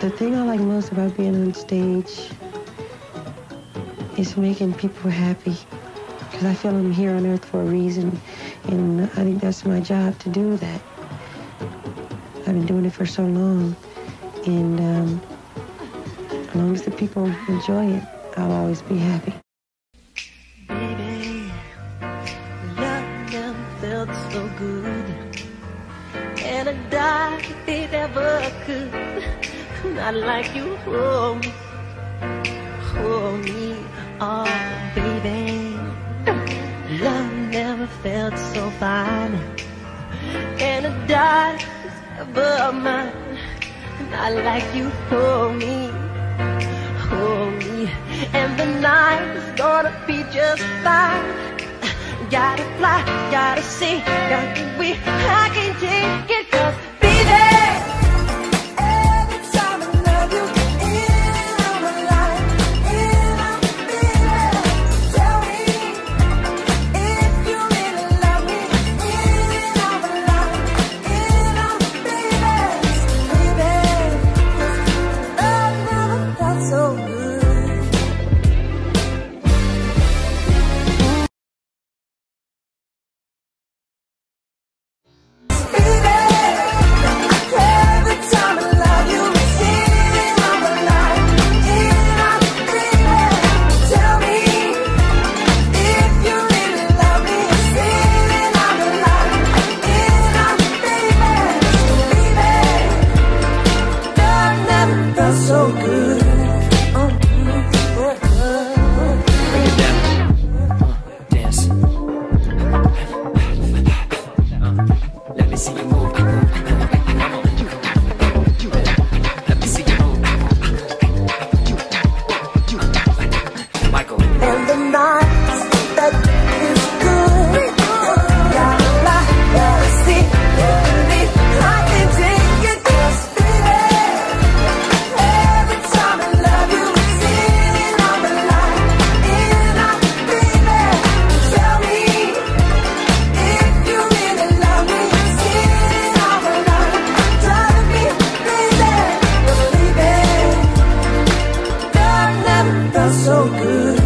The thing I like most about being on stage is making people happy. Because I feel I'm here on earth for a reason. And I think that's my job to do that. I've been doing it for so long. And um, as long as the people enjoy it, I'll always be happy. Good. And I died if could. Not like you hold me, hold me, oh baby. Love never felt so fine. And I died if ever mine. Not like you hold me, hold me. And the night is gonna be just fine. Gotta fly, gotta see, gotta be. I 'cause so good. so good.